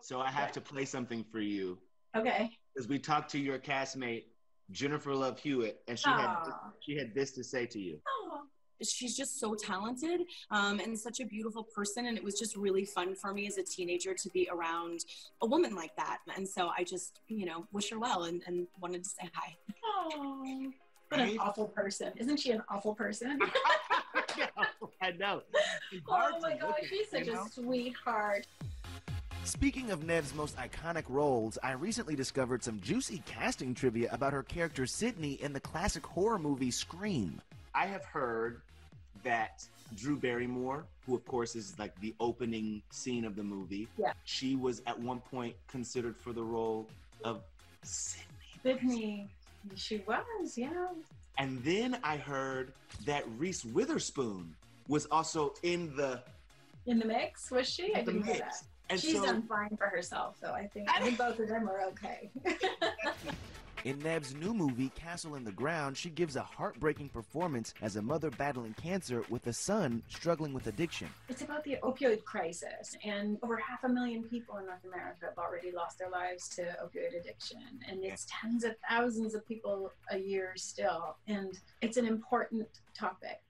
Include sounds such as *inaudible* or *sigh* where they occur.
So I have to play something for you. Okay. Because we talked to your castmate, Jennifer Love Hewitt, and she had she had this to say to you. Oh, she's just so talented um, and such a beautiful person and it was just really fun for me as a teenager to be around a woman like that and so i just you know wish her well and, and wanted to say hi oh. What an awful person. Isn't she an awful person? *laughs* I know. It's oh my look gosh, at, she's such you know? a sweetheart. Speaking of Neve's most iconic roles, I recently discovered some juicy casting trivia about her character Sidney in the classic horror movie Scream. I have heard that Drew Barrymore, who of course is like the opening scene of the movie, Yeah. she was at one point considered for the role of Sidney. Sidney, she was, yeah. And then I heard that Reese Witherspoon was also in the, In the mix, was she? I the didn't know mix. And She's so done fine for herself, though. I think. I think both of them are okay. *laughs* In Neve's new movie, Castle in the Ground, she gives a heartbreaking performance as a mother battling cancer with a son struggling with addiction. it's about the opioid crisis, and over half a million people in North America have already lost their lives to opioid addiction, and it's tens of thousands of people a year still. And it's an important topic